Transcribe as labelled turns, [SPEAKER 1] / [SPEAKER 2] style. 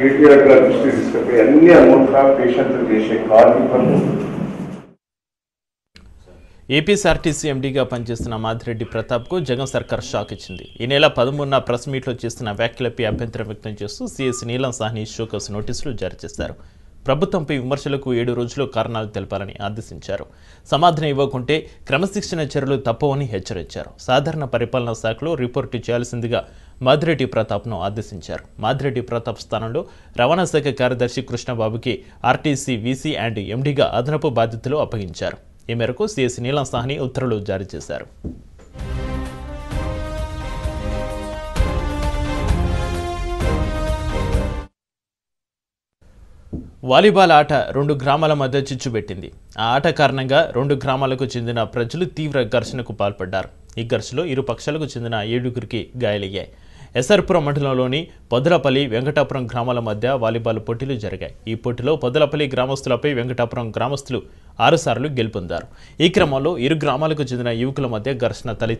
[SPEAKER 1] కేటీఆర్ గారు దృష్టి తీసుకుపోయి అన్ని అమౌంట్ పేషెంట్లు చేసే కార్మికులు
[SPEAKER 2] ఏపీఎస్ఆర్టీసీ ఎండీగా పనిచేస్తున్న మాధిరెడ్డి ప్రతాప్కు జగన్ సర్కార్ షాక్ ఇచ్చింది. ఈ నెల పదమూడున ప్రెస్ మీట్లో చేస్తున్న వ్యాఖ్యలపై అభ్యంతరం వ్యక్తం చేస్తూ సీఎస్ నీలం సాహ్ని షోకస్ నోటీసులు జారీ చేశారు. ప్రభుత్వంపై విమర్శలకు ఏడు రోజులు కారణాలు తెలపాలని ఆదేశించారు. సమాధానం ఇవ్వకుంటే క్రమశిక్షణ చర్యలు తప్పవని హెచ్చరించారు. సాధారణ పరిపాలనా శాఖలో రిపోర్టు చేయాల్సిందిగా మాదిరెడ్డి ప్రతాప్ను ఆదేశించారు. మాదిరెడ్డి ప్రతాప్ స్థానంలో రవాణా శాఖ కార్యదర్శి కృష్ణబాబుకి ఆర్టీసీ వీసీ అండ్ ఎండీగా అదనపు బాధ్యతలు అప్పగించారు. ఈ మేరకు సీఎస్ నీలం సాహ్ని ఉత్తర్వులు జారీ చేశారు. వాలీబాల్ ఆట రెండు గ్రామాల మధ్య చిచ్చుబెట్టింది. ఆ ఆట కారణంగా రెండు గ్రామాలకు చెందిన ప్రజలు తీవ్ర ఘర్షణకు పాల్పడ్డారు. ఈ ఘర్షణలో ఇరు పక్షాలకు చెందిన ఏడుగురికి గాయాలయ్యాయి. ఎస్ఆర్పురం మండలంలోని పొదలపల్లి వెంకటాపురం గ్రామాల మధ్య వాలీబాల్ పోటీలు జరిగాయి. ఈ పోటీలో పొదలపల్లి గ్రామస్తులపై వెంకటాపురం గ్రామస్తులు ఆరుసార్లు గెలుపొందారు. ఈ క్రమంలో ఇరు గ్రామాలకు చెందిన యువకుల మధ్య ఘర్షణ తలెత్తి